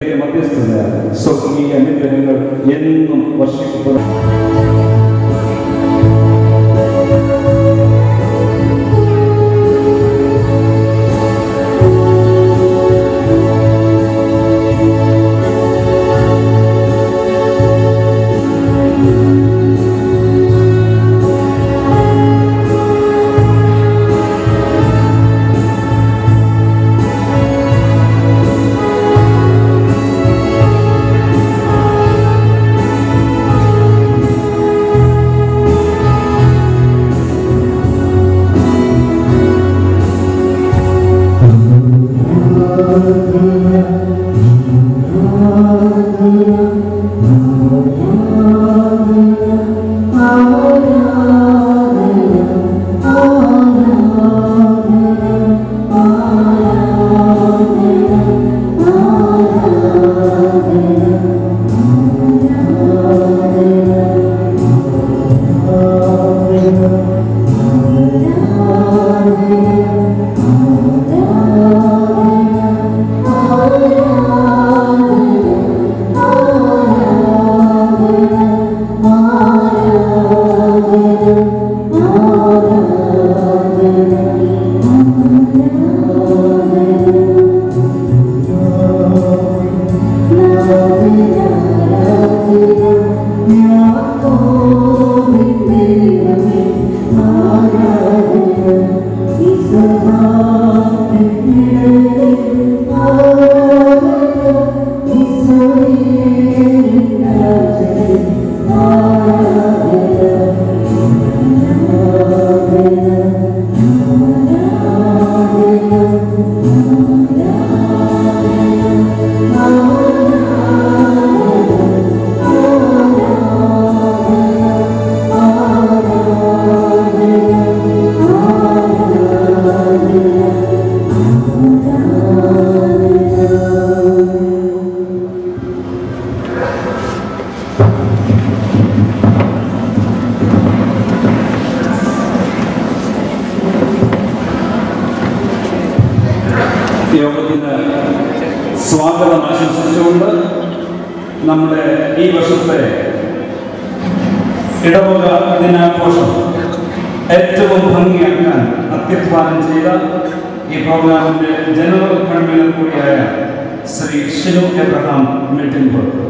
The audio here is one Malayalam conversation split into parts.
മധ്യസ്ഥത സ്വർഗീയ അനുഗ്രഹങ്ങൾ എന്നും വർഷിക്കപ്പെടും you. മിട്ടിൻബർഗ്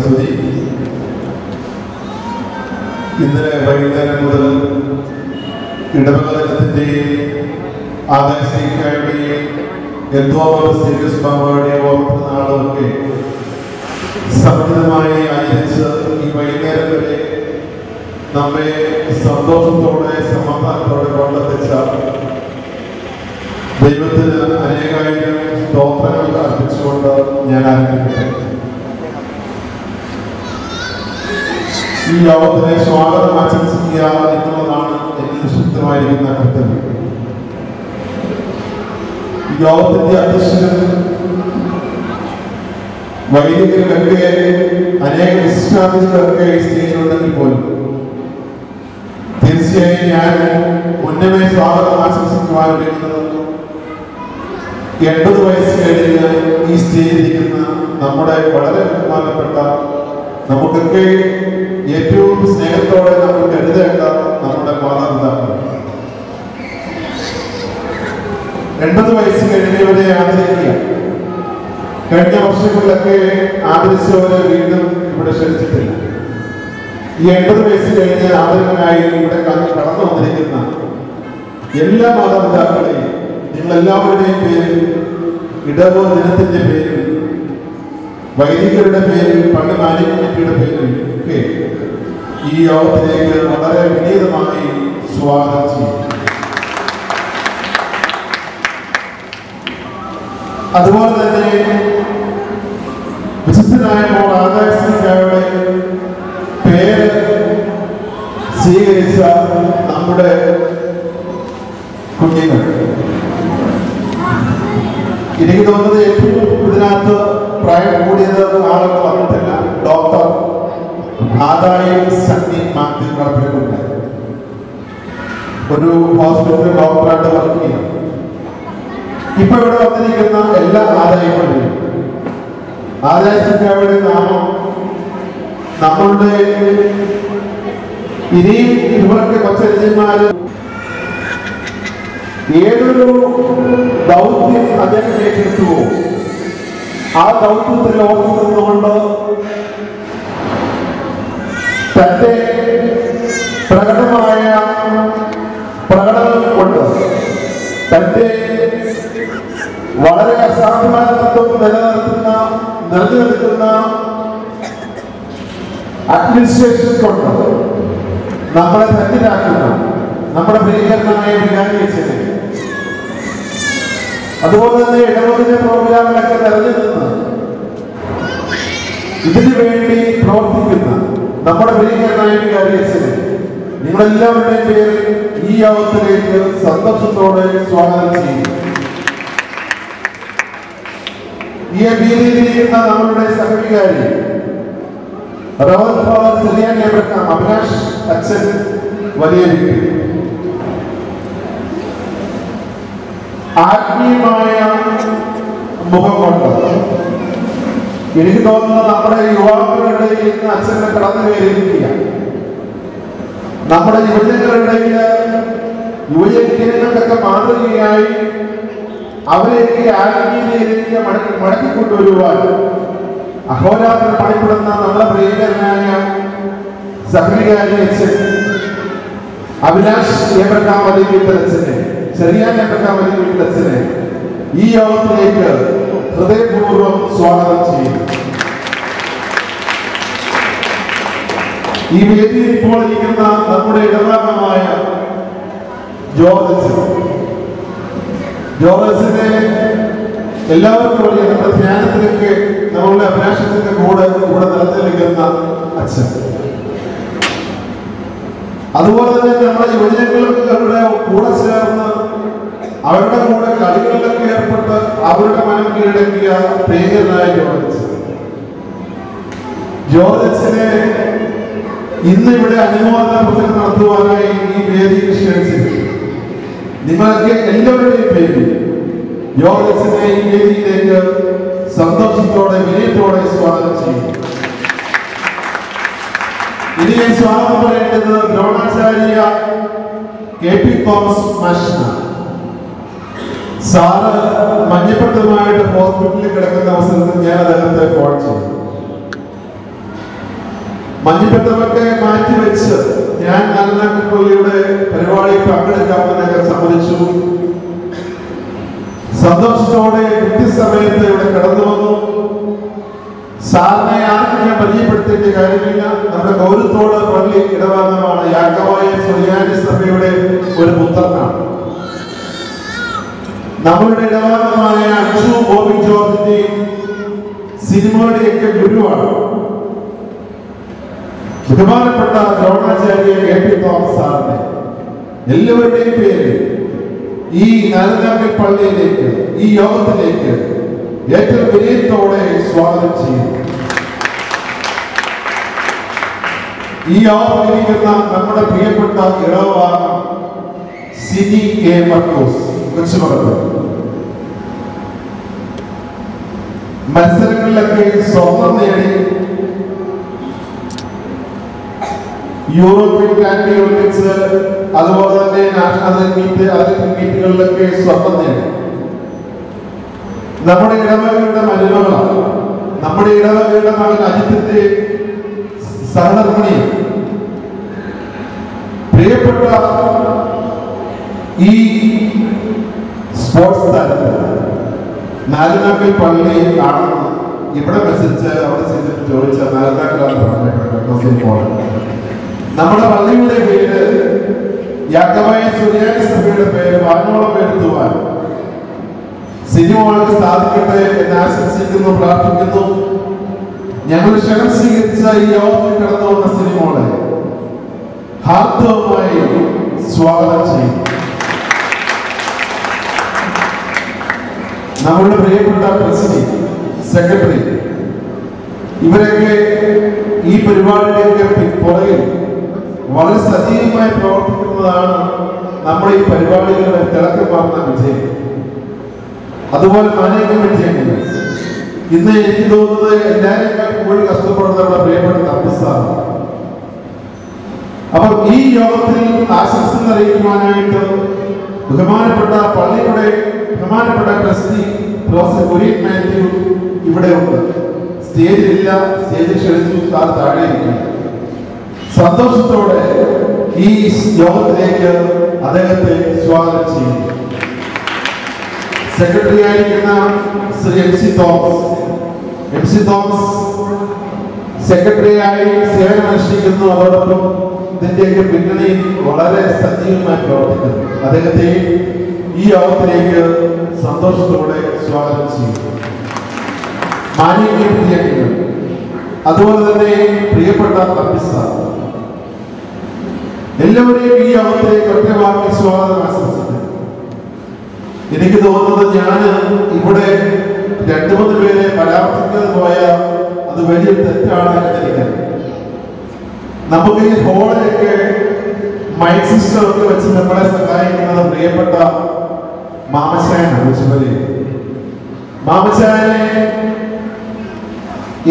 സ്തുതി. ഇന്നലെ വൈകുന്നേരം മുതൽ ഇടവകത്തിന്റെയും ആദർശിക്കാരുടെയും എന്തോമോ സീരിയസ് ബാബയുടെയും ഓർമ്മ നാളൊക്കെ സമുചിതമായി ആചരിച്ച് ഈ വൈകുന്നേരം വരെ നമ്മെ സന്തോഷത്തോടെ സമാധാനത്തോടെ കൊണ്ടെത്തിച്ച ദൈവത്തിന് അനേകായിരം സ്തോത്രങ്ങൾ അർപ്പിച്ചുകൊണ്ട് ഞാൻ ആരംഭിക്കട്ടെ. ഈ ലോകത്തിനെ സ്വാഗതം ആശംസിക്കുക എന്നുള്ളതാണ് എനിക്ക് നിക്ഷിപ്തമായിരിക്കുന്ന കർത്തവ്യം. ഈ യോഗത്തിന്റെ അധ്യക്ഷൻ വൈദികർക്കൊക്കെ അനേക വിശ്വാസികളൊക്കെ ഈ സ്റ്റേജിലുണ്ടെങ്കിൽ പോലും തീർച്ചയായും ഞാൻ ഉന്നമേ സ്വാഗതം ആശംസിക്കുവാൻ വേണ്ടുന്നത് എൺപത് വയസ്സ് കഴിഞ്ഞ് ഈ സ്റ്റേജിലിരിക്കുന്ന നമ്മുടെ വളരെ ബഹുമാനപ്പെട്ട നമുക്കൊക്കെ ഏറ്റവും സ്നേഹത്തോടെ നമ്മൾ കരുതേണ്ട നമ്മുടെ മാതാപിതാക്കൾ. എൺപത് വയസ്സ് കഴിഞ്ഞവരെ ആദരിക്കുക. കഴിഞ്ഞ വർഷങ്ങളിലൊക്കെ ആദരിച്ചവരെ വീണ്ടും ഇവിടെ ക്ഷണിച്ചിട്ടില്ല. ഈ എൺപത് വയസ്സ് കഴിഞ്ഞ ആദരവനായി ഇവിടെ കടന്നു വന്നിരിക്കുന്ന എല്ലാ മാതാപിതാക്കളെയും നിങ്ങൾ എല്ലാവരുടെയും പേരിൽ ഇടവോ ദിനത്തിന്റെ പേരിൽ വൈദികരുടെ പേരിൽ പണ്ട് മാലിന്യയുടെ പേരിൽ ഒക്കെ ഈ യോഗത്തിലേക്ക് വളരെ വിനീതമായി സ്വാഗതം ചെയ്യും അതുപോലെ തന്നെ വിശുദ്ധനായ മോൾ സ്വീകരിച്ച നമ്മുടെ കുഞ്ഞുങ്ങൾ. എനിക്ക് തോന്നുന്നത് ഏറ്റവും ഇതിനകത്ത് പ്രായം കൂടിയത് ആളുകൾ വന്നിട്ടില്ല ഡോക്ടർ ആദായം സണ്ണി മാറ്റി കളപ്പുരക്കുണ്ട് ഒരു ഹോസ്പിറ്റലിൽ ഡോക്ടറായിട്ട് വർക്ക് ഇപ്പൊ ഇവിടെ വന്നിരിക്കുന്ന എല്ലാ ആദായങ്ങളിലും ആദായ സംഖ്യയുടെ നാമം? നമ്മളുടെ ഇനിയും ഇതുപോലൊക്കെ കൊച്ചരജന്മാര് ഏതൊരു ദൗത്യം അദ്ദേഹം ഏറ്റെടുത്തുവോ ആ ദൗത്യത്തിൽ ഓർത്ത് നിന്നുകൊണ്ട് തന്റെ പ്രകടമായ പ്രകടനം കൊണ്ട് തന്റെ വളരെ അസാധാരണത്വം നിലനിർത്തുന്ന നിലനിൽക്കുന്ന അഡ്മിനിസ്ട്രേഷൻ കൊണ്ട് നമ്മളെ തന്നിലാക്കുന്നു നമ്മുടെ പ്രിയകരനായ വികാരി അച്ഛനെ. അതുപോലെ തന്നെ ഇടപെടുന്ന പ്രോഗ്രാമിലൊക്കെ നിറഞ്ഞു ഇതിനു വേണ്ടി പ്രവർത്തിക്കുന്ന നമ്മുടെ പ്രിയകരനായ വികാരി അച്ഛനെ നിങ്ങളെല്ലാവരുടെയും പേരിൽ ഈ യോഗത്തിലേക്ക് സന്തോഷത്തോടെ സ്വാഗതം ചെയ്യുന്നു. ഈ വേദിയിലിരിക്കുന്ന നമ്മളുടെ സഹവികാരി റവൻ ഫാദർ ചെറിയാൻ എബ്രഹാം അഭിലാഷ് അച്ഛൻ വലിയ വ്യക്തി. ആത്മീയമായ മുഖം കൊണ്ട്. എനിക്ക് തോന്നുന്നത് നമ്മുടെ യുവാക്കളുടെ ഇന്ന് അച്ഛനെ കടന്നു കയറിയിരിക്കുക നമ്മുടെ യുവജനങ്ങളുടെ യുവജനങ്ങൾക്കൊക്കെ മാതൃകയായി അവരെയൊക്കെ ആത്മീയതയിലേക്ക് മടക്കി മടക്കിക്കൊണ്ടുവരുവാൻ അഹോരാത്രം പണിപ്പെടുന്ന നമ്മുടെ പ്രിയകരനായ സഹരികാരി അച്ഛൻ അഭിലാഷ് ഏബ്രഹാം വലിയ വീട്ടച്ഛനെ ചെറിയ ഏബ്രഹാം വലിയ വീട്ടച്ഛനെ ഈ യോഗത്തിലേക്ക് ഹൃദയപൂർവം സ്വാഗതം ചെയ്യുന്നു. ഈ വേദിയിൽ ഇപ്പോൾ ഇരിക്കുന്ന നമ്മുടെ ഇടവകമായ ജോർജ് ജോർജിനെ എല്ലാവർക്കും അറിയാം നമ്മുടെ ധ്യാനത്തിലൊക്കെ നമ്മളുടെ അഭിലാഷത്തിന്റെ കൂടെ കൂടെ നിലനിൽക്കുന്ന അച്ഛൻ? അതുപോലെ തന്നെ നമ്മുടെ യുവജനങ്ങളുടെ കൂടെ ചേർന്ന് അവരുടെ കൂടെ കളികളിലൊക്കെ ഏർപ്പെട്ട് അവരുടെ മനം കീഴടക്കിയ പ്രിയനായ ജോർജ്. ജോർജനെ ഇന്ന് ഇവിടെ അനുമോദന പ്രസംഗം നടത്തുവാനായി ഈ വേദിയിൽ ക്ഷണിച്ചിട്ടുണ്ട് നിങ്ങളൊക്കെ എല്ലാവരുടെയും പേരിൽ യോഗത്തിനെ ഈ വേദിയിലേക്ക് സന്തോഷത്തോടെ വിനയത്തോടെ സ്വാഗതം ചെയ്യും ഇനി ഞാൻ സ്വാഗതം പറയേണ്ടത് ദ്രോണാചാര്യ കെ പി തോമസ് മാഷിനാണ്. സാറ് മഞ്ഞപ്പെട്ടതുമായിട്ട് ഹോസ്പിറ്റലിൽ കിടക്കുന്ന അവസരത്തിൽ ഞാൻ അദ്ദേഹത്തെ ഫോൺ ചെയ്തു. മഞ്ഞപ്പെട്ടതൊക്കെ മാറ്റിവെച്ച് ഞാൻ നാരായണപ്പള്ളിയുടെ പരിപാടിയിൽ പങ്കെടുക്കാമെന്നൊക്കെ സമ്മതിച്ചു സന്തോഷത്തോടെ കൃത്യസമയത്ത് ഇവിടെ കടന്നു വന്നു. സാറിനെ ആർക്കും ഞാൻ പരിചയപ്പെടുത്തേണ്ട കാര്യമില്ല. നമ്മുടെ ഗൗരവത്തോട് പള്ളി ഇടവാങ്ങമാണ് യാക്കവായ സുറിയാനി സഭയുടെ ഒരു പുത്രനാണ്. നമ്മളുടെ ഇടവാങ്ങമായ അച്ചു ബോബി ജോർജിന്റെയും സിനിമയുടെയൊക്കെ ഗുരുവാണ്. ബഹുമാനപ്പെട്ട ദ്രോണാചാര്യ കെ പി തോമസ് സാറിന്റെ. എല്ലാവരുടെയും പേര് ഈ നാരനാക്കൽ പള്ളിയിലേക്ക് ഈ യോഗത്തിലേക്ക് ഏറ്റവും വിനയത്തോടെ സ്വാഗതം ചെയ്യുന്നു. ഈ യോഗത്തിലിരിക്കുന്ന നമ്മുടെ പ്രിയപ്പെട്ട ഇടവാണ് സിനി കെ മർക്കോസ് കൊച്ചുമകത്ത്. മത്സരങ്ങളിലൊക്കെ സ്വർണം നേടി യൂറോപ്യൻ കാൻഡി ഒളിമ്പിക്സ് അതുപോലെ തന്നെ നാഷണൽ മീറ്റ് അത്ലറ്റിക് മീറ്റുകളിലൊക്കെ സ്വർണം നേടി. നമ്മുടെ ഇടവകയുടെ മരുമകളാണ്. നമ്മുടെ ഇടവകയുടെ മകൻ അജിത്തിന്റെ സഹധർമ്മിണി പ്രിയപ്പെട്ട ഈ സ്പോർട്സ് താരത്തിൽ നാലുനാക്കൽ പള്ളി ആണെന്ന് ഇവിടെ മെസ്സേജ് അവിടെ ചോദിച്ച നാലുനാക്കലാണ് നമ്മുടെ പള്ളിയുടെ പേര് യാക്കമായ സുര്യാനി സഭയുടെ പേര് വാനോളം പേരുത്തുവാൻ സിനിമകൾക്ക് സാധിക്കട്ടെ എന്ന് ആശംസിക്കുന്നു പ്രാർത്ഥിക്കുന്നു. ഞങ്ങൾ ക്ഷണം സ്വീകരിച്ച ഈ യോഗത്തിൽ കടന്നു വന്ന സിനിമകളെ ഹാർദവമായി സ്വാഗതം ചെയ്യും നമ്മുടെ പ്രിയപ്പെട്ട പ്രസിഡന്റ് സെക്രട്ടറി ഇവരൊക്കെ ഈ പരിപാടിയുടെയൊക്കെ പുറകിൽ വളരെ സജീവമായി പ്രവർത്തിക്കുന്നതാണ് നമ്മുടെ ഈ പരിപാടികളുടെ തിളക്കം പറഞ്ഞ വിജയം. അതുപോലെ അനേകം വിജയങ്ങൾ. ഇന്ന് എനിക്ക് തോന്നുന്നത് എല്ലാവരെക്കാൾ കൂടുതൽ കഷ്ടപ്പെടുന്ന നമ്മുടെ പ്രിയപ്പെട്ട തപസ്സാണ് അപ്പം ഈ യോഗത്തിൽ ആശംസ അറിയിക്കുവാനായിട്ട് ബഹുമാനപ്പെട്ട പള്ളിയുടെ ബഹുമാനപ്പെട്ട ട്രസ്റ്റി പ്രൊഫസർ കുര്യൻ മാത്യു ഇവിടെ ഉണ്ട്. സ്റ്റേജിലില്ല സ്റ്റേജിൽ ക്ഷണിച്ചു താഴെ ഇരിക്കുന്നു. സന്തോഷത്തോടെ ഈ യോഗത്തിലേക്ക് അദ്ദേഹത്തെ സ്വാഗതം ചെയ്യുന്നു. സെക്രട്ടറി ആയിരിക്കുന്ന Shri M C Thomas. M C Thomas സെക്രട്ടറിയായി സേവനമനുഷ്ഠിക്കുന്നു അതോടൊപ്പം ഇതിന്റെയൊക്കെ പിന്നണിയിൽ വളരെ സജീവമായി പ്രവർത്തിക്കുന്നു. അദ്ദേഹത്തെ ഈ യോഗത്തിലേക്ക് സന്തോഷത്തോടെ സ്വാഗതം ചെയ്യുന്നു. മാന്യ വിദ്യാർത്ഥികൾ അതുപോലെ തന്നെ പ്രിയപ്പെട്ട തമ്പിസാർ എല്ലാവരെയും ഈ അവസ്ഥയെ കൃത്യമാക്കി സ്വാഗതം ആശംസിക്കുന്നു. എനിക്ക് തോന്നുന്നത് ഞാൻ ഇവിടെ രണ്ടു മൂന്ന് പേരെ പരാമർശിക്കാതെ പോയാൽ അത് വലിയ തെറ്റാണ് എനിക്കറിയാം നമുക്ക് ഈ ഹോളിലൊക്കെ മൈക്ക് സിസ്റ്റം ഒക്കെ വെച്ച് നമ്മളെ സഹായിക്കുന്നത് പ്രിയപ്പെട്ട മാമശായനാണ് ശിവലി മാമശായനെ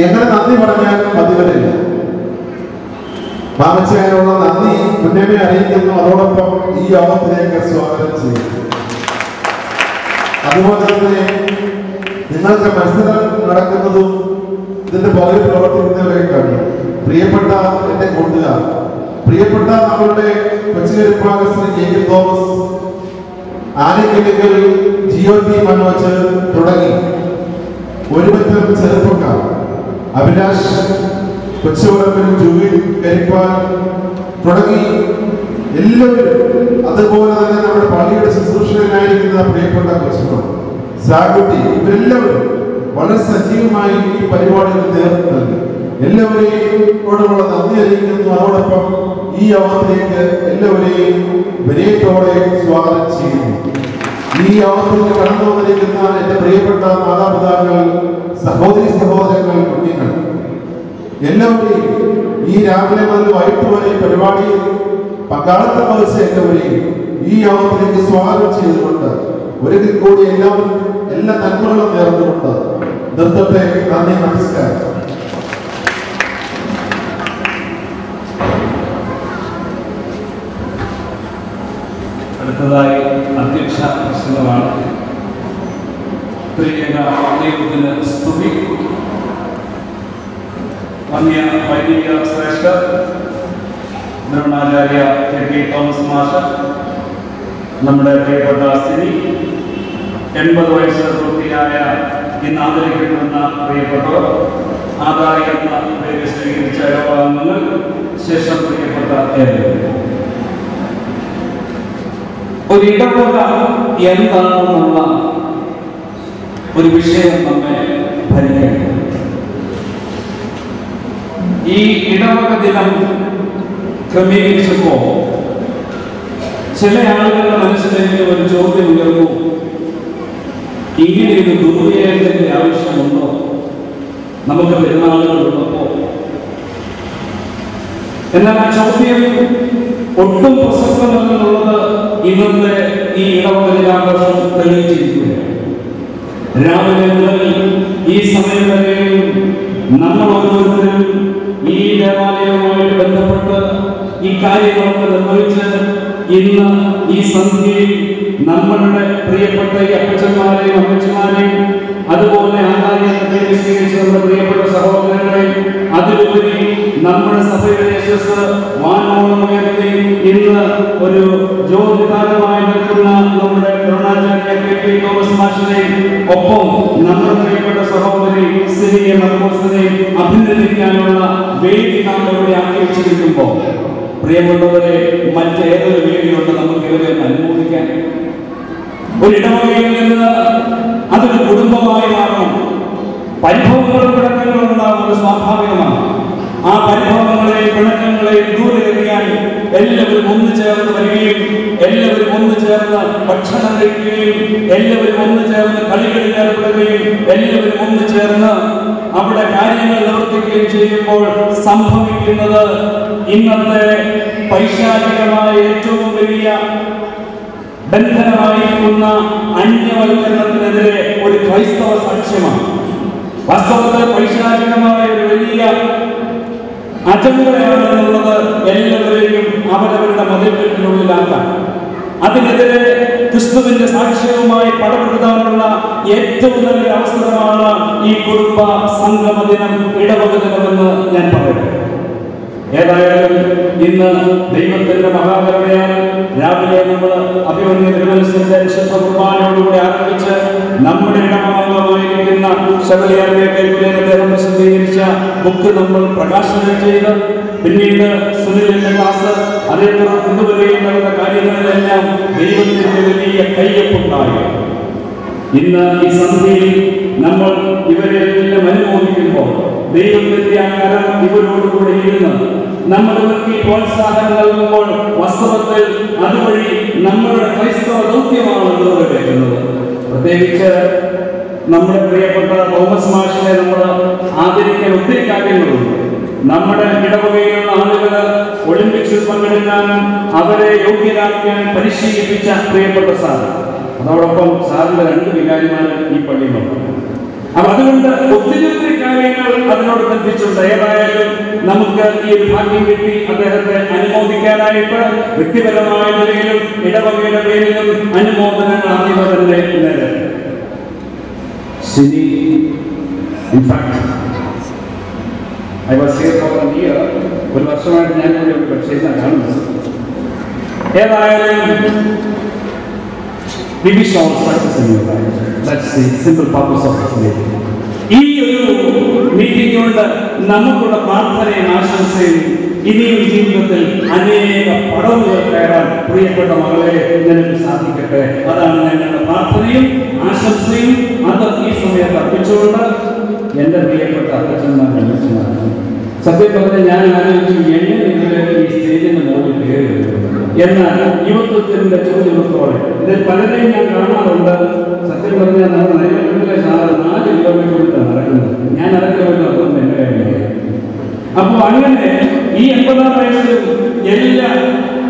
എങ്ങനെ നന്ദി പറഞ്ഞാലും മതി വരില്ല നന്ദി. മുന്നമേ അറിയിക്കുന്നു. അതോടൊപ്പം ഈ യോഗത്തിലേക്ക് സ്വാഗതം ചെയ്യുന്നു. അതുപോലെ തന്നെ നിങ്ങൾക്ക് മത്സരം നടക്കുന്നതും ഇതിന്റെ പുറകിൽ പ്രവർത്തിക്കുന്നവരെയൊക്കെയാണ് പ്രിയപ്പെട്ട എന്റെ കൂട്ടുകാർ പ്രിയപ്പെട്ട നമ്മളുടെ കൊച്ചുകരിപ്പാക ശ്രീ ജേക്കബ് തോമസ് ആനക്കില്ലെങ്കിൽ ജിയോ ടി മനോജ് തുടങ്ങി. ഒരുപറ്റം ചെറുപ്പക്കാർ അഭിലാഷ് കൊച്ചുവളപ്പിൽ ജൂബിൽ കരിപ്പാൽ തുടങ്ങി. എല്ലാവരും അതുപോലെ തന്നെ നമ്മുടെ പള്ളിയുടെ ശുശ്രൂഷകനായിരിക്കുന്ന പ്രിയപ്പെട്ട കൊച്ചുമോൾ സാഗുട്ടി ഇവരെല്ലാവരും വളരെ സജീവമായി ഈ പരിപാടിയിൽ നേതൃത്വം നൽകി. എല്ലാവരെയും ഓടുള്ള നന്ദി അറിയിക്കുന്നു. അതോടൊപ്പം ഈ യോഗത്തിലേക്ക് എല്ലാവരെയും വിനയത്തോടെ സ്വാഗതം ചെയ്യുന്നു. ഈ യോഗത്തിൽ കടന്നു വന്നിരിക്കുന്ന എന്റെ പ്രിയപ്പെട്ട മാതാപിതാക്കൾ സഹോദരി സഹോദരങ്ങൾ കുഞ്ഞുങ്ങൾ എല്ലാവരെയും ഈ രാവിലെ മുതൽ വൈകിട്ട് വരെ പരിപാടിയിൽ പങ്കാളിത്തം വഹിച്ച എല്ലാവരെയും ഈ യോഗത്തിലേക്ക് സ്വാഗതം ചെയ്തുകൊണ്ട് ഒരിക്കൽ കൂടി എല്ലാവരും എല്ലാ നന്മകളും നേർന്നുകൊണ്ട് നൃത്തത്തെ നന്ദി നമസ്കാരം. അടുത്തതായി അധ്യക്ഷ പ്രസംഗമാണ്. പ്രിയ ദൈവത്തിന് സ്തുതി. വന്യ വൈദിക ശ്രേഷ്ഠ ദ്രോണാചാര്യ കെ പി തോമസ് മാഷ നമ്മുടെ പ്രിയപ്പെട്ട സ്ഥിതി എൺപത് വയസ്സ് പൂർത്തിയായ ഇന്ന് ആദരിക്കപ്പെടുന്ന പ്രിയപ്പെട്ടവർ ആദായ എന്ന പേര് സ്വീകരിച്ച ഇടപാടുകൾ ശേഷം പ്രിയപ്പെട്ട ഒരു ഇടപെട എന്താണെന്നുള്ള ഒരു വിഷയം നമ്മെ ഭരിക്കണം ഈ ഇടവക ദിനം ക്രമീകരിച്ചപ്പോ ചില ആളുകളുടെ മനസ്സിലേക്ക് ഒരു ചോദ്യം ഉയർന്നു. ഇങ്ങനെ ഒരു ദുർവ്യാജത്തിന്റെ ആവശ്യമുണ്ടോ? നമുക്ക് പെരുന്നാളുകൾ ഉള്ളപ്പോ എന്നാൽ ആ ചോദ്യം ഒട്ടും പ്രസക്തമല്ലെന്നുള്ളത് ഇന്നത്തെ ഈ ഇടവകലിനാഘോഷം തെളിയിച്ചിരിക്കുകയാണ്. രാവിലെ മുതൽ ഈ സമയം വരെയും നമ്മൾ ഓരോരുത്തരും ഈ ദേവാലയവുമായിട്ട് ബന്ധപ്പെട്ട് ഈ കാര്യങ്ങളൊക്കെ നിർവഹിച്ച് ഇന്ന് ഈ സന്ധ്യയിൽ നമ്മളുടെ പ്രിയപ്പെട്ട ഈ അപ്പച്ചന്മാരെയും അമ്മച്ചമാരെയും അതുപോലെ ആഹാരത്തെ സ്വീകരിച്ച നമ്മുടെ പ്രിയപ്പെട്ട സഹോദരങ്ങളെയും അതിലുപരി നമ്മുടെ സഭയുടെ യശസ് വാനോളം ഉയർത്തി ഇന്ന് ഒരു ജ്യോതിതാരമായി നിൽക്കുന്ന നമ്മുടെ ദ്രോണാചാര്യ കെ പി തോമസ് മാഷിനെയും ഒപ്പം നമ്മുടെ പ്രിയപ്പെട്ട സഹോദരി സിറിയ അഭിനന്ദിക്കാനുള്ള വേദി നാം ഇവിടെ ആഗ്രഹിച്ചിരിക്കുമ്പോൾ. പ്രിയപ്പെട്ടവരെ മറ്റേതൊരു വേദിയുണ്ട് നമുക്ക് ഇവരെ അനുമോദിക്കാൻ. ഒരു ഇടവകയിൽ നിന്ന് അതൊരു കുടുംബമായി മാറണം. പരിഭവങ്ങളും ഉണ്ടാകുന്നത് സ്വാഭാവികമാണ്. ആ പരിഭവങ്ങളെയും പിണക്കങ്ങളെയും ദൂരെ എറിയാൻ എല്ലാവരും ഒന്ന് ചേർന്ന് വരികയും എല്ലാവരും ഒന്ന് ചേർന്ന് ഭക്ഷണം കഴിക്കുകയും എല്ലാവരും ഒന്ന് ചേർന്ന് കളികളിൽ ഏർപ്പെടുകയും എല്ലാവരും ഒന്ന് ചേർന്ന് അവിടെ കാര്യങ്ങൾ നിവർത്തിക്കുകയും ചെയ്യുമ്പോൾ സംഭവിക്കുന്നത് ഇന്നത്തെ പൈശാചികമായ ഏറ്റവും വലിയ ബന്ധനമായിരിക്കുന്ന അന്യവൽക്കരണത്തിനെതിരെ ഒരു ക്രൈസ്തവ സാക്ഷ്യമാണ്. വാസ്തവത്തിൽ പൈശാചികമായ ഒരു വലിയ അജണ്ടയാണെന്നുള്ളത് എല്ലാവരെയും അവരവരുടെ മതിൽക്കെട്ടിനുള്ളിലാക്കാൻ അതിനെതിരെ ക്രിസ്തുവിന്റെ സാക്ഷ്യവുമായി പടപെടുത്താനുള്ള ഏറ്റവും നല്ല അവസരമാണ് ഈ കുടുംബ സംഗമ ദിനം ഇടവക ദിനമെന്ന് ഞാൻ പറയട്ടെ. ഏതായാലും ഇന്ന് ദൈവത്തിന്റെ മഹാകരുണയാൽ രാവിലെ നമ്മൾ അഭിമന്യ തിരുമനസിന്റെ വിശുദ്ധ കുർബാനയോടുകൂടി ആരംഭിച്ച് നമ്മുടെ ഇടമാകുന്നതായിരിക്കുന്ന ശബരിയാലയം പ്രസിദ്ധീകരിച്ച ബുക്ക് നമ്മൾ പ്രകാശനം ചെയ്ത് പിന്നീട് സുനിലിന്റെ ക്ലാസ് അതേ തുടർന്ന് ഇതുവരെയും നടന്ന കാര്യങ്ങളിലെല്ലാം ദൈവത്തിന്റെ വലിയ കയ്യൊപ്പുണ്ടായി. ഇന്ന് ഈ സന്ധിയിൽ നമ്മൾ ഇവരെ എല്ലാം അനുമോദിക്കുമ്പോൾ ദൈവത്തിന്റെ ആ കരം ഇവരോടുകൂടെ ഇരുന്ന് നമ്മൾ ഇവർക്ക് ഈ പ്രോത്സാഹനം നൽകുമ്പോൾ വാസ്തവത്തിൽ അതുവഴി നമ്മളുടെ ക്രൈസ്തവ ദൗത്യമാണ് നിറവേറ്റുന്നത് പ്രത്യേകിച്ച് നമ്മുടെ പ്രിയപ്പെട്ട തോമസ് മാഷിനെ നമ്മൾ ആദരിക്കാൻ ഒത്തിരി കാര്യങ്ങളുണ്ട്. നമ്മുടെ ഇടവകയിലുള്ള ആളുകൾ ഒളിമ്പിക്സിൽ പങ്കെടുക്കാനും അവരെ യോഗ്യരാക്കാൻ പരിശീലിപ്പിച്ച പ്രിയപ്പെട്ട സാർ. അതോടൊപ്പം സാറിന്റെ രണ്ട് വികാരിമാരും ഈ പള്ളിയിലുണ്ട്. അപ്പൊ അതുകൊണ്ട് ഒത്തിരി ഒത്തിരി കാര്യങ്ങൾ അതിനോട് ബന്ധിച്ചുണ്ട് ഏതായാലും നമുക്ക് ഈ ഒരു ഭാഗ്യം കിട്ടി അദ്ദേഹത്തെ അനുമോദിക്കാനായിട്ട് വ്യക്തിപരമായ നിലയിലും ഇടവകയുടെ പേരിലും അനുമോദനങ്ങൾ ആദ്യം തന്നെ നേരെ Sini in fact I was here for one year ഒരു വർഷമായിട്ട് ഞാൻ ഇവിടെ ഉണ്ട് പക്ഷേ ഇതാണ് കാണുന്നത് ഏതായാലും we wish all success in your life. That's the simple purpose of this meeting. ഈ ഒരു മീറ്റിംഗ് കൊണ്ട് നമുക്കുള്ള പ്രാർത്ഥനയും ആശംസയും ഇനിയും ജീവിതത്തിൽ അനേക പടവുകൾ കയറാൻ പ്രിയപ്പെട്ട മകളെ നിനക്ക് സാധിക്കട്ടെ അതാണ് ഞങ്ങളുടെ പ്രാർത്ഥനയും സത്യം പറഞ്ഞാൽ ഞാൻ ആലോചിച്ചു എങ്ങനെ ഇവർ ഈ സ്റ്റേജിന്റെ മുകളിൽ കയറി വരുന്നത് എന്നാൽ യുവത്വത്തിന്റെ ചോദ്യമത്തോടെ ഇതിൽ പലരെയും ഞാൻ കാണാറുണ്ട് സത്യം പറഞ്ഞാൽ നമ്മൾ നൈവേദ്യത്തിലെ സാറ് നാല് കിലോമീറ്റർ നടക്കുന്നത് ഞാൻ അര കിലോമീറ്റർ നടത്തുന്നത് എന്റെ കാര്യമില്ല അപ്പൊ അങ്ങനെ ഈ എൺപതാം വയസ്സിലും എല്ലാ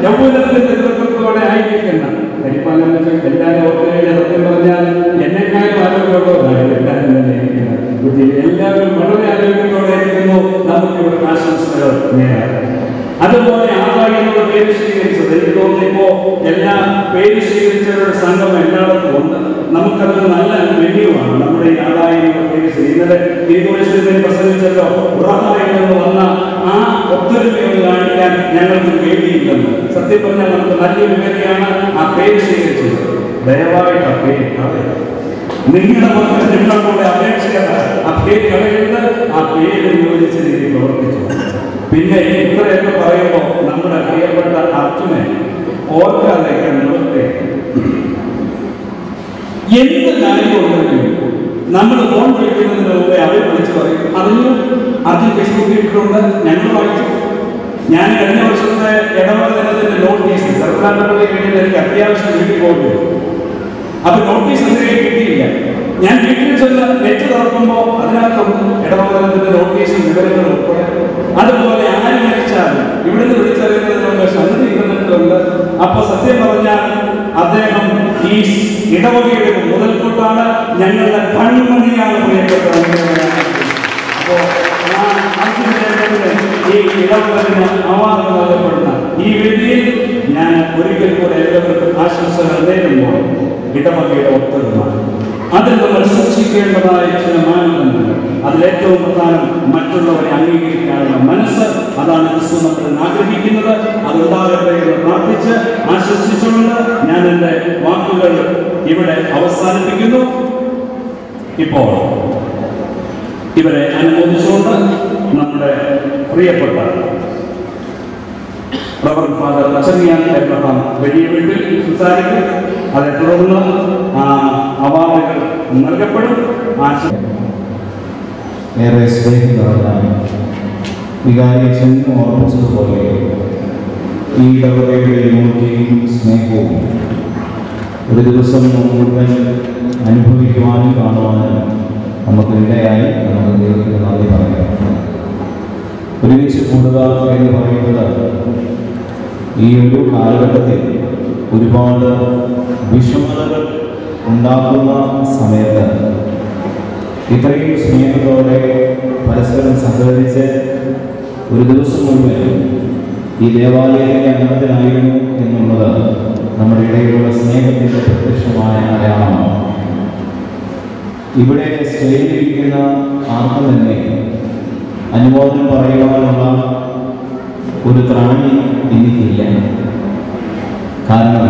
യൗവനത്തിന്റെ നേതൃത്വത്തോടെ ആയിരിക്കുന്ന കരിപ്പാലം എല്ലാവരും ഓർത്ത് കഴിഞ്ഞാൽ സത്യം പറഞ്ഞാൽ എന്നെക്കാളും ആരോഗ്യമുള്ളവരാണ് എല്ലാവരും തന്നെ ഇരിക്കുന്നത്. വീട്ടിൽ എല്ലാവരും വളരെ ആരോഗ്യത്തോടെ ഇരിക്കുന്നു. നമുക്ക് ഇവിടെ ആശംസകൾ നേരാം. അതുപോലെ ആദായി എന്നുള്ള പേര് സ്വീകരിച്ചത്. എനിക്ക് തോന്നുന്നു എല്ലാ പേര് സ്വീകരിച്ചവരുടെ സംഘം എല്ലായിടത്തും ഉണ്ട്. നമുക്കതൊരു നല്ല വെല്ലുവാണ് നമ്മുടെ ഈ ആദായി എന്നുള്ള പേര് സ്വീകരിച്ചത്. തിരുവനന്തപുരത്തിൽ പ്രസംഗിച്ചല്ലോ. നിന്ന് വന്ന ആ ഒത്തൊരുമയൊന്ന് കാണിക്കാൻ ഞങ്ങൾക്ക് വേണ്ടിയില്ലെന്ന് സത്യം പറഞ്ഞാൽ നമുക്ക് നല്ലൊരു വേദിയാണ് ആ പേര് സ്വീകരിച്ചത്. ദയവായിട്ട് ആ പേര്. നിങ്ങളുടെ നിങ്ങളുടെ അപേക്ഷയാണ് ആ പേര് കളയുന്നത് ആ പേര് യോജിച്ച രീതിയിൽ പ്രവർത്തിച്ചു. പിന്നെ ഇത്രയൊക്കെ പറയുമ്പോൾ നമ്മുടെ പ്രിയപ്പെട്ട അച്ഛനെ ഓർക്കാതെ നിർത്തി. എന്ത് കാര്യമുണ്ടെങ്കിലും നമ്മൾ ഫോൺ വിളിക്കുന്നതിന് മുമ്പേ അവർ വിളിച്ചു പറയും. അതിനും അതിൽ ഫേസ്ബുക്കിൽ ഞങ്ങൾ വായിച്ചു. ഞാൻ കഴിഞ്ഞ വർഷത്തെ ഇടവേള ദിനത്തിന്റെ നോട്ടീസ് സർക്കാരിന്റെ കഴിഞ്ഞാൽ എനിക്ക് അത്യാവശ്യം വീട്ടിൽ പോകുന്നു അപ്പൊ നോട്ടീസ് എന്തെങ്കിലും കിട്ടിയില്ല. ഞാൻ വീട്ടിൽ ചെന്ന് നെറ്റ് തുറക്കുമ്പോൾ അതിനകത്തുണ്ട് ഇടവകത്തിന്റെ നോട്ടീസും വിവരങ്ങളും ഉൾപ്പെടെ അതുപോലെ ആര് മരിച്ചാലും ഇവിടുന്ന് വിളിച്ചറിയുന്നതിനുള്ള സന്ധി ഇന്റർനെറ്റിലുണ്ട് അപ്പൊ സത്യം പറഞ്ഞാൽ അദ്ദേഹം ഈ ഇടവകയുടെ മുതൽക്കൂട്ടാണ് ഞങ്ങളുടെ കൺമണിയാണ് പ്രിയപ്പെട്ടത് അപ്പോ ഈ ഇടവകത്തിന് അവാർഡ് നൽകപ്പെടുന്ന ഈ വേദിയിൽ ഞാൻ ഒരിക്കൽ കൂടെ എല്ലാവർക്കും ആശംസകൾ നേരുമ്പോൾ ഇടവകയുടെ ഉത്തരമാണ് അതിൽ നമ്മൾ സൂക്ഷിക്കേണ്ടതായ ചില മാനദണ്ഡങ്ങൾ. അതിലേറ്റവും പ്രധാനം മറ്റുള്ളവരെ അംഗീകരിക്കാനുള്ള മനസ്സ്. അതാണ് ക്രിസ്തു നമ്മൾ ആഗ്രഹിക്കുന്നത്. അതുണ്ടാകട്ടെ എന്ന് പ്രാർത്ഥിച്ച് ആശംസിച്ചുകൊണ്ട് ഞാൻ എന്റെ വാക്കുകൾ ഇവിടെ അവസാനിപ്പിക്കുന്നു. ഇപ്പോൾ ഇവരെ അനുമോദിച്ചുകൊണ്ട് നമ്മുടെ പ്രിയപ്പെട്ട റവറൻ ഫാദർ അച്ചറിയാൻ എബ്രഹാം വലിയ വീട്ടിൽ സംസാരിക്കും. അതേ തുടർന്ന് അവാർഡുകൾ നൽകപ്പെടും. ഏറെ സ്നേഹം നിറഞ്ഞ വികാരി ചെന്ന് ഓർമ്മിച്ചതുപോലെ ഈ ഇടവകയുടെ യൂണിറ്റിയും സ്നേഹവും ഒരു ദിവസം മുഴുവൻ അനുഭവിക്കുവാനും കാണുവാനും നമുക്ക് ഇടയായി നമുക്ക് ദൈവത്തിന് നന്ദി പറയാം ഒരുമിച്ച് കൂടുക എന്ന് പറയുന്നത് ഈ ഒരു കാലഘട്ടത്തിൽ ഒരുപാട് വിഷമതകൾ ഉണ്ടാക്കുന്ന സമയത്ത് ഇത്രയും സ്നേഹത്തോടെ പരസ്പരം സഹകരിച്ച് ഒരു ദിവസം മുഴുവൻ ഈ ദേവാലയത്തിന്റെ അംഗത്തിനായിരുന്നു എന്നുള്ളത് നമ്മുടെ ഇടയിലുള്ള സ്നേഹത്തിന്റെ പ്രത്യക്ഷമായ അടയാളമാണ്. ഇവിടെ സ്റ്റേജിലിരിക്കുന്ന ആർക്കും തന്നെ അനുമോദനം പറയുവാനുള്ള ഒരു ത്രാണി എനിക്കില്ല. കാരണം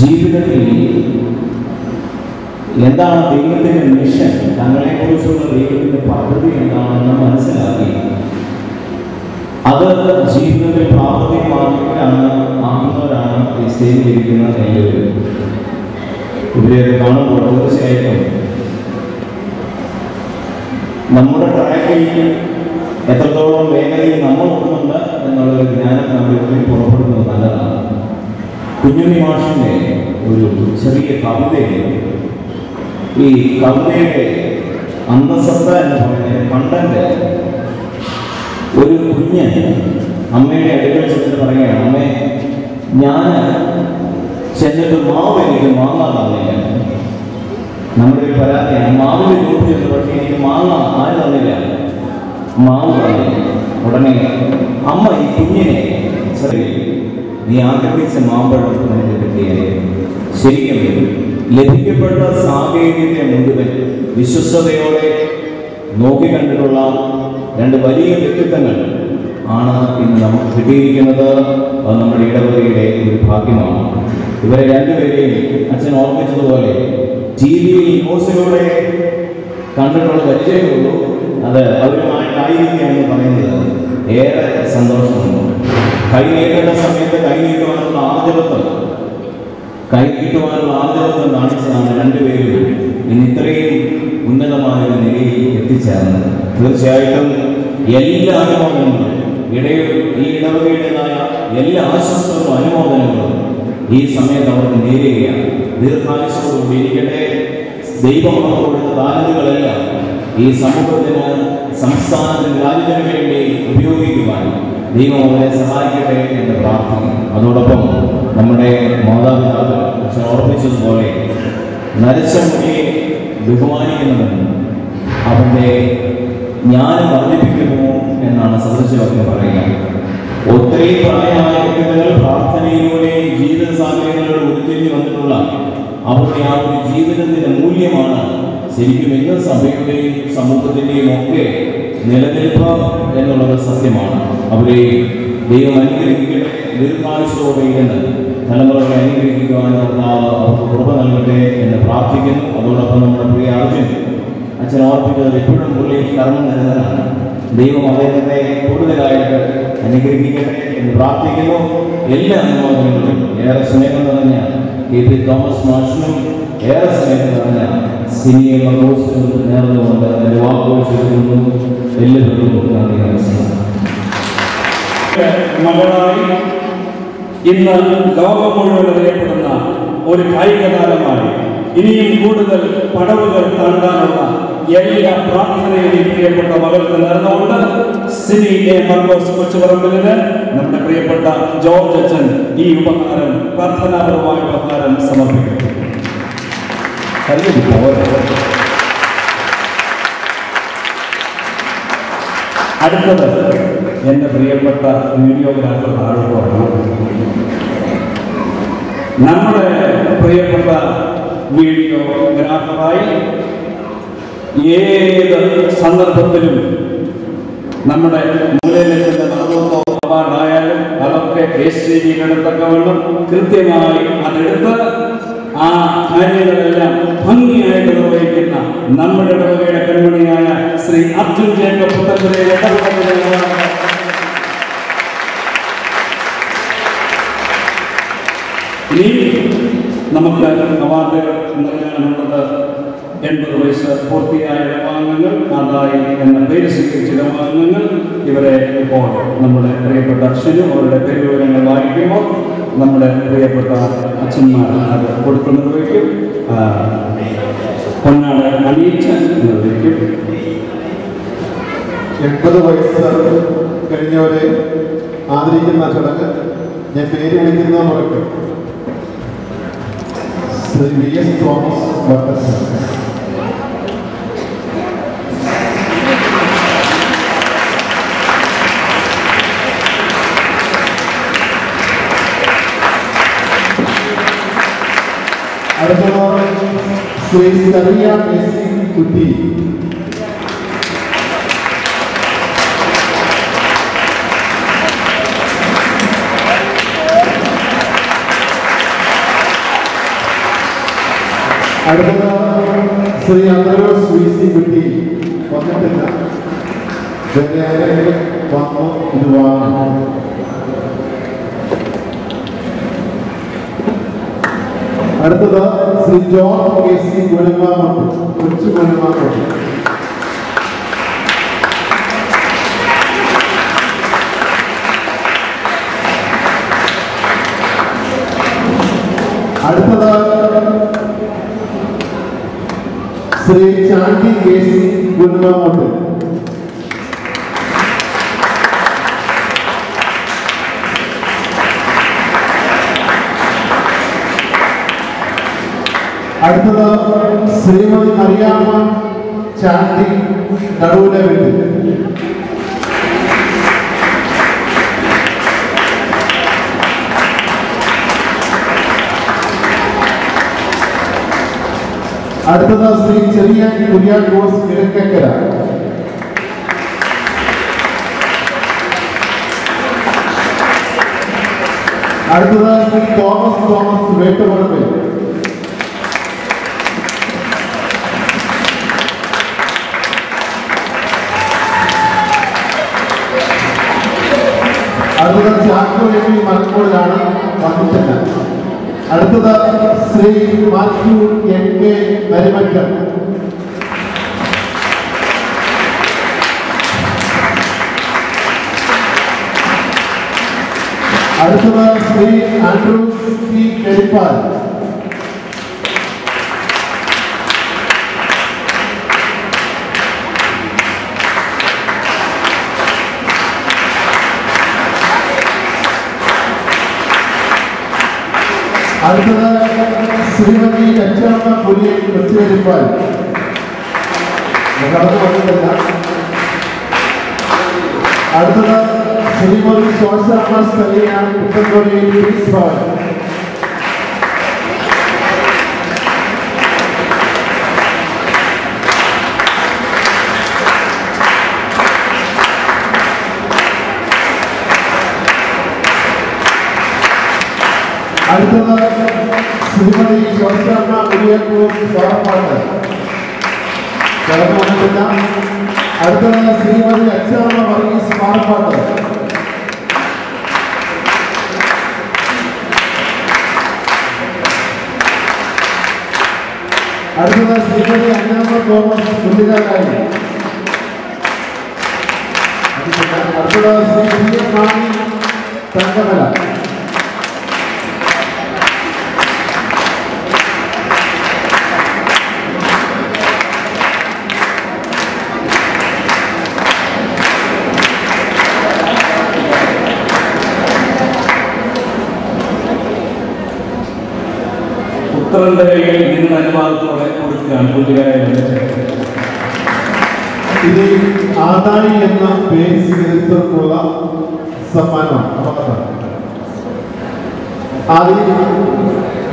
ജീവിതത്തിൽ എന്താണ് ദൈവത്തിന്റെ മിഷൻ തങ്ങളെക്കുറിച്ചുള്ള ദൈവത്തിന്റെ പദ്ധതി എന്താണെന്ന് മനസ്സിലാക്കി. അത് ജീവിതത്തിൽ പ്രാവർത്തികമാക്കിയാണ് ആകുന്നവരാണ് ഈ സ്ഥിതിയിരിക്കുന്ന എല്ലാവരും. ഇവരെയൊക്കെ കാണുമ്പോൾ തീർച്ചയായിട്ടും നമ്മുടെ ട്രാക്കിൽ എത്രത്തോളം വേഗതയിൽ നമ്മൾ ഓടുന്നുണ്ട് എന്നുള്ളൊരു ജ്ഞാനം നമ്മുടെ ഉള്ളിൽ പുറപ്പെടുന്നത് നല്ലതാണ്. കുഞ്ഞുണ്ണി മാഷിന്റെ ഒരു ചെറിയ കവിതയിൽ ഈ കവിതയുടെ അന്തസത്ത എന്ന് പറഞ്ഞ പണ്ടന്റെ ഒരു കുഞ്ഞ് അമ്മയുടെ അടുക്കൽ ചെന്നിട്ട് പറയുകയാണ് അമ്മേ ഞാൻ ചെന്നിട്ട് മാവ് എനിക്ക് മാങ്ങാൻ തന്നില്ല. നമ്മുടെ ഒരു പരാതിയാണ് മാവിന് ചോദിച്ചത് പക്ഷേ എനിക്ക് മാങ്ങ ആര് തന്നില്ല? മാവ് തന്നില്ല. ഉടനെ അമ്മ ഈ കുഞ്ഞിനെ ചെറിയ നീ ആഗ്രഹിച്ച മാമ്പഴം നിനക്ക് കിട്ടുകയായിരുന്നു ശരിക്കും ലഭിക്കപ്പെട്ട സാങ്കേതികത മുഴുവൻ വിശ്വസ്തയോടെ നോക്കിക്കണ്ടിട്ടുള്ള രണ്ട് വലിയ വ്യക്തിത്വങ്ങൾ ആണ് ഇന്ന് നമുക്ക് കിട്ടിയിരിക്കുന്നത്. അത് നമ്മുടെ ഇടവകയുടെ ഒരു ഭാഗ്യമാണ്. ഇവരെ രണ്ടുപേരെയും അച്ഛൻ ഓർമ്മിച്ചതുപോലെ ടി വിയിൽ ന്യൂസിലൂടെ കണ്ടിട്ടുള്ള പരിചയമുള്ളൂ അത് അവരുമായിട്ടായിരിക്കുകയാണ് പറയുന്നത്. ഏറെ സന്തോഷമുണ്ട്. കൈ നീട്ടേണ്ട സമയത്ത് കൈ നീട്ടുവാനുള്ള ആർജവത്വം കൈ നീട്ടുവാനുള്ള ആർജവത്വം കാണിച്ചതാണ് രണ്ടുപേരും ഇന്ന് ഇത്രയും ഉന്നതമായ ഒരു നിലയിൽ എത്തിച്ചേർന്നത്. തീർച്ചയായിട്ടും എല്ലാ അനുഭവങ്ങളും ഇടയിൽ ഈ ഇടവകയുടേതായ എല്ലാ ആശ്വസ്തവും അനുമോദനങ്ങളും ഈ സമയത്ത് അവർക്ക് നേരുകയാണ്. ദീർഘായുസോടുകൂടി ഇരിക്കട്ടെ. ദൈവം താലന്തുകളെല്ലാം ഈ സമൂഹത്തിന് സംസ്ഥാനത്തിന് രാജ്യത്തിന് വേണ്ടി ഉപയോഗിക്കുവാൻ ദൈവം അവരെ സഹായിക്കട്ടെ എന്ന് പ്രാർത്ഥിക്കുന്നു. അതോടൊപ്പം നമ്മുടെ മാതാപിതാക്കൾ അച്ഛൻ ഓർമ്മിച്ചതുപോലെ നരച്ച മുടിയെ ബഹുമാനിക്കുന്നതും അവന്റെ ജ്ഞാനം വർദ്ധിപ്പിക്കുന്നു എന്നാണ് സദൃശവാക്യം പറയുക. ഒത്തിരി പ്രായമായ വ്യക്തികൾ പ്രാർത്ഥനയിലൂടെ ജീവിത സാഹചര്യങ്ങളിലൂടെ ഉരുത്തിരിഞ്ഞു വന്നിട്ടുള്ള അവരുടെ ആ ഒരു ജീവിതത്തിന്റെ മൂല്യമാണ് ശരിക്കും ഇന്ന് സഭയുടെയും സമൂഹത്തിന്റെയും ഒക്കെ നിലനിൽപ്പ് എന്നുള്ളത് സത്യമാണ്. അവരെ ദൈവം അനുഗ്രഹിക്കട്ടെ ദീർഘായുസോടെ എന്ന് തലമുറകളെ അനുഗ്രഹിക്കുവാനുള്ള അവർക്ക് കൃപ നൽകട്ടെ എന്ന് പ്രാർത്ഥിക്കുന്നു. അതോടൊപ്പം നമ്മുടെ പ്രിയ അർജുൻ അച്ഛൻ ഓർപ്പിച്ചത് എപ്പോഴും പുള്ളിയിൽ കർമ്മം നൽകുന്നതാണ് ദൈവം അദ്ദേഹത്തെ കൂടുതലായിട്ട് അനുഗ്രഹിക്കട്ടെ എന്ന് പ്രാർത്ഥിക്കുന്നു. എല്ലാ അനുഭവങ്ങളിലും ഏറെ സ്നേഹം നിറഞ്ഞ കെ പി തോമസ് മാഷിനും ഏറെ സ്നേഹം നിറഞ്ഞ സിനിയെ മകോസിനും നേർന്നുകൊണ്ട് എന്റെ വാക്കുകൾ ചൊല്ലുന്നു എല്ലാവർക്കും നന്ദി മകളായി ഇന്ന് ലോകം മുഴുവൻ അറിയപ്പെടുന്ന ഒരു കായിക താരമായി ഇനിയും കൂടുതൽ പടവുകൾ താണ്ടാനുള്ള എല്ലാ പ്രാർത്ഥനയിലും പ്രിയപ്പെട്ട മകൾക്ക് നേർന്നുകൊണ്ട് സിനി എ മർക്കോസ് കൊച്ചുപറമ്പിലിന് നമ്മുടെ പ്രിയപ്പെട്ട ജോർജ് അച്ഛൻ ഈ ഉപഹാരം പ്രാർത്ഥനാപരമായ ഉപഹാരം സമർപ്പിക്കും di cuore. അടുത്തത് എന്റെ പ്രിയപ്പെട്ട വീഡിയോഗ്രാഫർ ആളുകളാണ് നമ്മുടെ പ്രിയപ്പെട്ട വീഡിയോഗ്രാഫറായി ഏത് സന്ദർഭത്തിലും നമ്മുടെ മൂലയിലെത്തുന്ന നടന്നോ അവാർഡായാലും അതൊക്കെ എസ് എടുത്തൊക്കെ വേണം കൃത്യമായി അതെടുത്ത് ആ കാര്യങ്ങളെല്ലാം ഭംഗിയായിട്ട് നിർവഹിക്കുന്ന നമ്മുടെ ഇടവകയുടെ കൺമണിയായ ശ്രീ അർജുൻ ജേക്കബ് പുത്തൻപുരയിലെ ഇടവകയുടെ ഇനി നമുക്ക് അവാർഡുകൾ നൽകാനുള്ളത് എൺപത് വയസ്സ് പൂർത്തിയായ ഇടവാംഗങ്ങൾ ആദായി എന്ന പേര് സ്വീകരിച്ച ഇടവാംഗങ്ങൾ ഇവരെ ഇപ്പോൾ നമ്മുടെ പ്രിയപ്പെട്ട അച്ഛനും അവരുടെ പേരുവിവരങ്ങൾ നമ്മുടെ പ്രിയപ്പെട്ട അച്ഛന്മാർ അത് കൊടുത്തു നിർവഹിക്കും പൊന്നാട് അണിയിച്ച് നിർവഹിക്കും എൺപത് വയസ്സ് കഴിഞ്ഞവരെ ആദരിക്കുന്ന ചടങ്ങ് ഞാൻ പേര് വിളിക്കുന്ന മുറയ്ക്ക് ശ്രീ വി എസ് തോമസ് വട്ടസ് അടുത്തത് ശ്രീ സറിയ എസ് സി കുട്ടി അടുത്തത് ശ്രീ അന്തരോസ് വി സി കുട്ടി വന്നിട്ടില്ല വേറെ ആരെങ്കിലും വന്നു ഇത് വാങ്ങും അടുത്തത് ശ്രീ ജോൺ കെ സി ഗുരുമാമട്ട് കൊച്ചു ഗുരുമാമട്ട് അടുത്തത് ശ്രീ ചാണ്ടി കെ സി അടുത്തത് ശ്രീമതി മറിയാമ്മ ചാണ്ടി നടുവിലെ വീട്ടിൽ അടുത്തത് ശ്രീ ചെറിയ കുര്യാക്കോസ് കിഴക്കര അടുത്തത് ശ്രീ തോമസ് തോമസ് വേട്ടുപറമ്പിൽ അടുത്തത് ചാക്കോ എം പി മലക്കോടിലാണ് വന്നിട്ടില്ല. അടുത്തത് Shri Mathew N K Narimattam അടുത്തത് ശ്രീ ആൻഡ്രൂ പി കരിപ്പാൽ. അടുത്തത് ശ്രീമതി ലക്ഷമ്മ പുലിയൻ കൊച്ചുകരിപ്പാൽ കടന്നു വന്നിട്ടില്ല അടുത്തത് ശ്രീമതി ശോശാമ്മ സ്ഥലീയാണ് പുത്തൻകോടി പോലീസ് ഭവൻ അടുത്തത് ശ്രീമതി ശോശാമ്മ കുടിയക്കൂർ സ്വാറപ്പാട്ട് കടന്നു വന്നിട്ടില്ല അടുത്തത് ശ്രീമതി അച്ചാമ്മ വർഗീസ് സ്വാറപ്പാട്ട് അടുത്തത് ശ്രീമതി അന്നാമ്മ തോമസ് പുള്ളികാരായി അടുത്തത് ശ്രീ പി എം മാണി തങ്കമല പുത്രന്റെ കയ്യിൽ നിന്ന് അനുവാദത്തോടെ കൊടുക്കുകയാണ് കൂട്ടുകാരെ ഇത് ആദായി എന്ന പേര് സ്വീകരിച്ചവർക്കുള്ള സമ്മാനമാണ്. ആദ്യം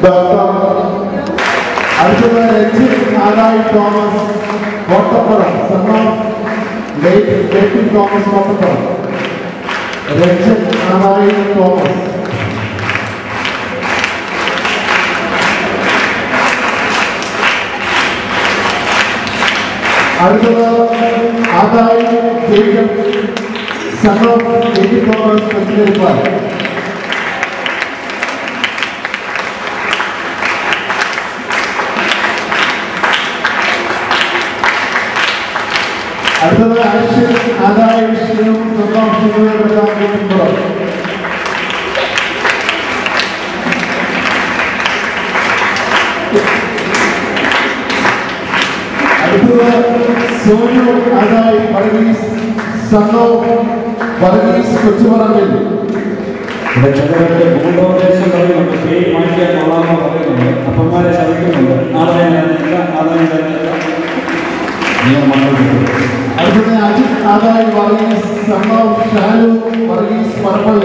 ഡോക്ടർ അടുത്തത് എച്ച് ആദായി തോമസ് കോട്ടപ്പുറം. സമ്മാൻ ലേറ്റ് തോമസ് കോട്ടപ്പുറം. രഞ്ജിത് ആദായി തോമസ്. അടുത്തത് ആദായി ജേക്കബ് സണ്ണം ലേറ്റ് തോമസ് പഞ്ചകരിപ്പാൽ അടുത്തത് ആക്ഷൻ ആദായ വിഷയവും സന്തോഷങ്ങളും Madhura, Sonu, Adai, Parvis, Sanno, Parvis, Kuchumaramil. ಬೆಟ್ಟದವರಿಗೆ ಭೂಗೌರವಿಸುವವರಿಗೆ ಮತ್ತು ಶ್ರೀ ಮಾಹಿತಿಯ ಪ್ರಭಾವವರೆಗೆ ಅಪಮಾನ ಸಭೆಗೆ ಆದಾಯ ಆದಾಯ ನೀವು ಮಾಡಬೇಕು ಅದನ್ನೇ ಅಜಿತ್ ಆದಾಯ ವರ್ಗೀಸ್ ಸಮ ಶಾಲು ವರ್ಗೀಸ್ ಪರ್ಪಲ್